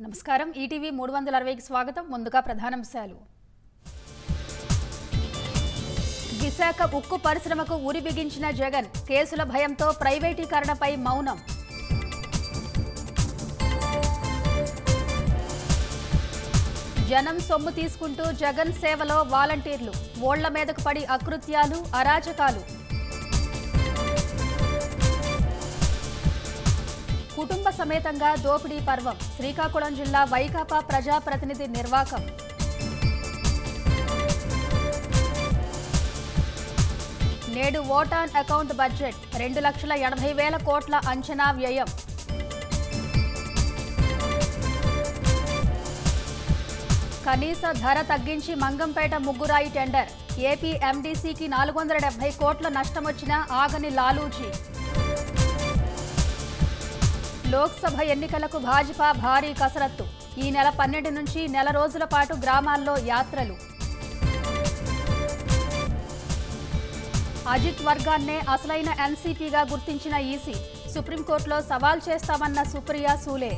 నమస్కారం. ఈటీవీ మూడు వందల అరవైకి స్వాగతం. ముందుగా ప్రధానాంశాలు విశాఖ ఉక్కు పరిశ్రమకు ఉరి బిగించిన జగన్. కేసుల భయంతో ప్రైవేటీకరణపై మౌనం. జనం సొమ్ము తీసుకుంటూ జగన్ సేవలో వాలంటీర్లు. ఓళ్ళ మీదకు పడి అకృత్యాలు అరాచకాలు. సమేతంగా దోపిడీ పర్వం. శ్రీకాకుళం జిల్లా వైకాపా ప్రజాప్రతినిధి నిర్వాకం. నేడు ఓటాన్ అకౌంట్ బడ్జెట్ రెండు లక్షల ఎనభై వేల కోట్ల అంచనా వ్యయం. కనీస ధర తగ్గించి మంగంపేట ముగ్గురాయి టెండర్. ఏపీ ఎండీసీకి నాలుగు వందల డెబ్బై కోట్ల నష్టమొచ్చిన ఆగని లాలూజీ. లోక్సభ ఎన్నికలకు భాజపా భారీ కసరత్తు. ఈ నెల పన్నెండు నుంచి నెల రోజుల పాటు గ్రామాల్లో యాత్రలు. అజిత్ వర్గాన్నే అసలైన ఎన్సీపీగా గుర్తించిన ఈసీ సుప్రీంకోర్టులో సవాల్ చేస్తామన్న సుప్రియా సూలే.